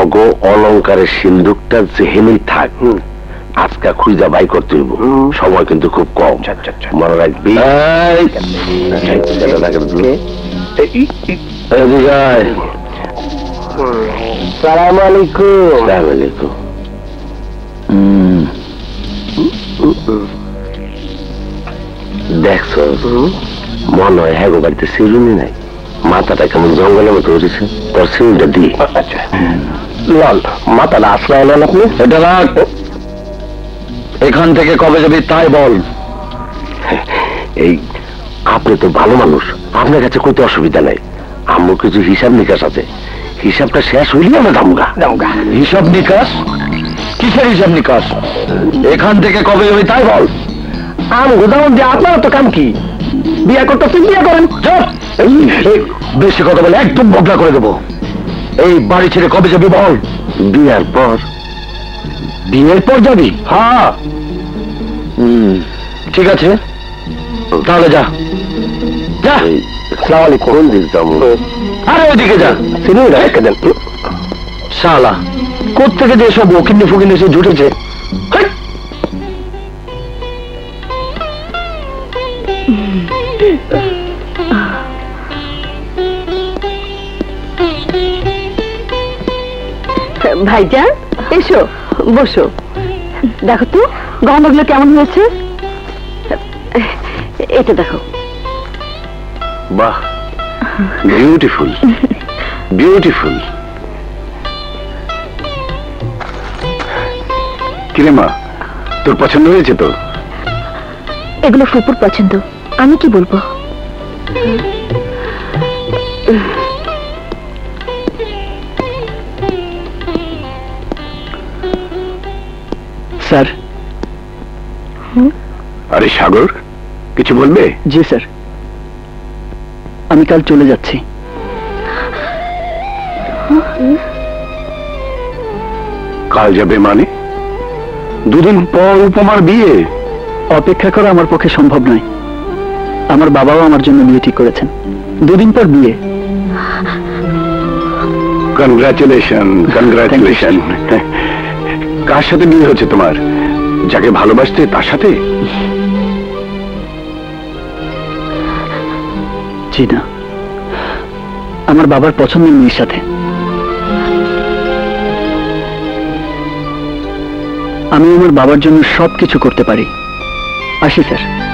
অগ অলঙ্কারের সিন্ধুকটা যেহেনেই থাক। আজকা খুঁজা বাই করতে হইব। সময় কিন্তু খুব কম। মনে রাখবি? এটা রাখেন তো। এদিকে আয়। সালাম আলাইকুম আসসালামু আলাইকুম। দেখছ মনে হয় হ্যাঁ গো বাড়িতে সিরুনি নাই মাথাটা কেমন জঙ্গলের মতো উঠেছে তোর সিরুনটা দি আচ্ছা। লন মাথাটা আশ্রয় নেন আপনি। এটা রাখ এখান থেকে কবে যাবি তাই বল। এই আপনি তো ভালো মানুষ। আপনার কাছে কইতে অসুবিধা নাই। আমার কিছু হিসাব নিকাশ আছে। হিসাবটা শেষ হইলে আমরা দামগা। দামগা। হিসাব নিকাশ? কিসের হিসাব নিকাশ? এখান থেকে কবে যাবি তাই বল। আম গোদাম দিয়ে আপনার তো কাম কি? বিয়া করতেছেন বিয়া করেন বেশি কথা বলে একদম বদলা করে দেবো। এই বাড়ি ছেড়ে কবে যাবি বল? বিয়ার পর। বিয়ের পর যাবি? হ্যাঁ। ঠিক আছে। তাহলে যা। যা। কোন যাব? আরে ওইদিকে যা। সিনুই রেখে দেন। শালা কোথেকে যে সব ওকিন্নি ফুকিন্নি এসে জুটেছে? ভাইজান এসো বসো। দেখো তো গহনাগুলো কেমন হয়েছে? এটা দেখো। বাহ বিউটিফুল বিউটিফুল কিরে মা তোর পছন্দ হয়েছে তো? এগুলো ফুপুর পছন্দ। আমি কি বলব? স্যার। আরে সাগর কিছু বলবে? জি স্যার। আমি কাল চলে যাচ্ছি। কাল যাবে মানে? দুদিন পর উপমার বিয়ে। অপেক্ষা করা আমার পক্ষে সম্ভব নয়। আমার বাবাও আমার জন্য বিয়ে ঠিক করেছেন। দুদিন পর বিয়ে। কনগ্রাচুলেশন কনগ্রাচুলেশন কার সাথে বিয়ে হচ্ছে তোমার? যাকে ভালোবাসতে তার সাথে? আমার বাবার পছন্দ মেয়ের সাথে। আমি আমার বাবার জন্য সব কিছু করতে পারি। আসি, স্যার।